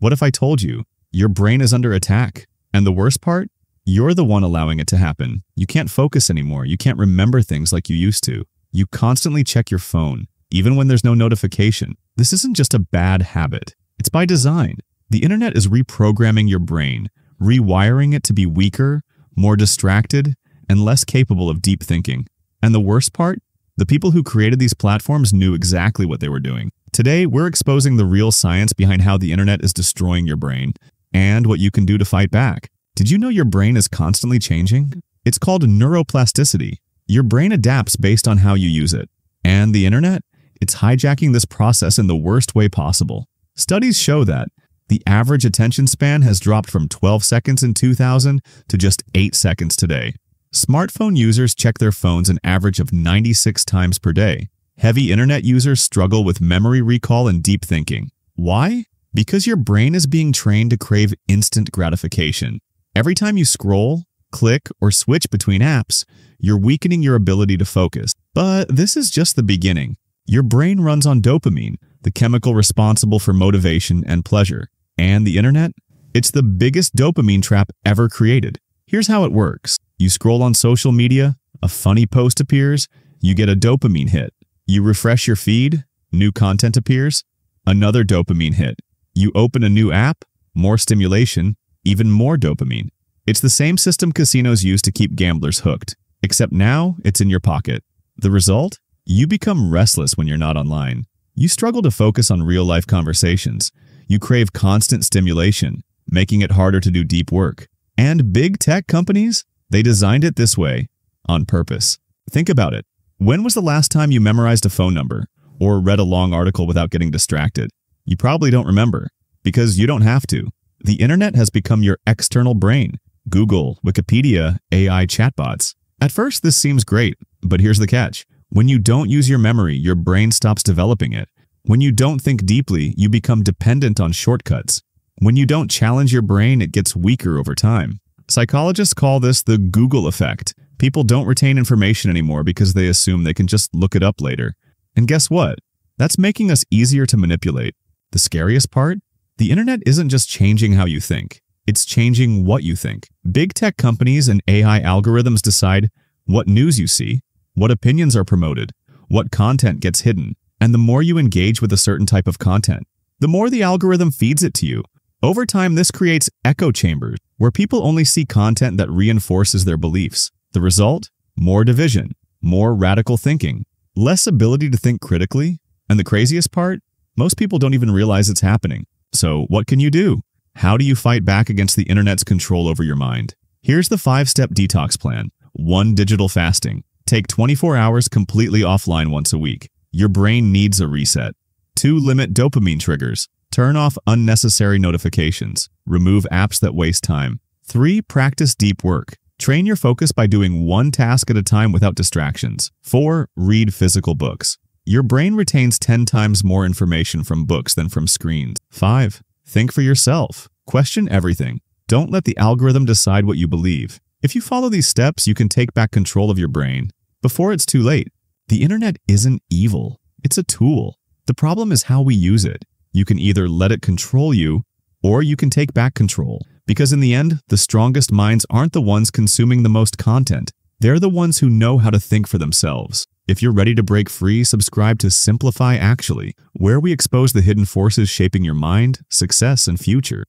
What if I told you your brain is under attack? And the worst part? You're the one allowing it to happen. You can't focus anymore. You can't remember things like you used to. You constantly check your phone, even when there's no notification. This isn't just a bad habit. It's by design. The internet is reprogramming your brain, rewiring it to be weaker, more distracted, and less capable of deep thinking. And the worst part? The people who created these platforms knew exactly what they were doing. Today, we're exposing the real science behind how the internet is destroying your brain and what you can do to fight back. Did you know your brain is constantly changing? It's called neuroplasticity. Your brain adapts based on how you use it. And the internet? It's hijacking this process in the worst way possible. Studies show that the average attention span has dropped from 12 seconds in 2000 to just 8 seconds today. Smartphone users check their phones an average of 96 times per day. Heavy internet users struggle with memory recall and deep thinking. Why? Because your brain is being trained to crave instant gratification. Every time you scroll, click, or switch between apps, you're weakening your ability to focus. But this is just the beginning. Your brain runs on dopamine, the chemical responsible for motivation and pleasure. And the internet? It's the biggest dopamine trap ever created. Here's how it works. You scroll on social media, a funny post appears, you get a dopamine hit. You refresh your feed, new content appears, another dopamine hit. You open a new app, more stimulation, even more dopamine. It's the same system casinos use to keep gamblers hooked, except now it's in your pocket. The result? You become restless when you're not online. You struggle to focus on real-life conversations. You crave constant stimulation, making it harder to do deep work. And big tech companies? They designed it this way, on purpose. Think about it. When was the last time you memorized a phone number or read a long article without getting distracted? You probably don't remember, because you don't have to. The internet has become your external brain. Google, Wikipedia, AI chatbots. At first, this seems great, but here's the catch. When you don't use your memory, your brain stops developing it. When you don't think deeply, you become dependent on shortcuts. When you don't challenge your brain, it gets weaker over time. Psychologists call this the Google effect. People don't retain information anymore because they assume they can just look it up later. And guess what? That's making us easier to manipulate. The scariest part? The internet isn't just changing how you think. It's changing what you think. Big tech companies and AI algorithms decide what news you see, what opinions are promoted, what content gets hidden, and the more you engage with a certain type of content, the more the algorithm feeds it to you. Over time, this creates echo chambers where people only see content that reinforces their beliefs. The result? More division, more radical thinking, less ability to think critically, and the craziest part? Most people don't even realize it's happening. So what can you do? How do you fight back against the internet's control over your mind? Here's the five-step detox plan. 1. Digital fasting. Take 24 hours completely offline once a week. Your brain needs a reset. 2. Limit dopamine triggers. Turn off unnecessary notifications. Remove apps that waste time. 3. Practice deep work. Train your focus by doing one task at a time without distractions. 4. Read physical books. Your brain retains 10 times more information from books than from screens. 5. Think for yourself. Question everything. Don't let the algorithm decide what you believe. If you follow these steps, you can take back control of your brain before it's too late. The internet isn't evil. It's a tool. The problem is how we use it. You can either let it control you, or you can take back control. Because in the end, the strongest minds aren't the ones consuming the most content. They're the ones who know how to think for themselves. If you're ready to break free, subscribe to Simplify Actually, where we expose the hidden forces shaping your mind, success, and future.